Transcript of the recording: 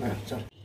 哎，这。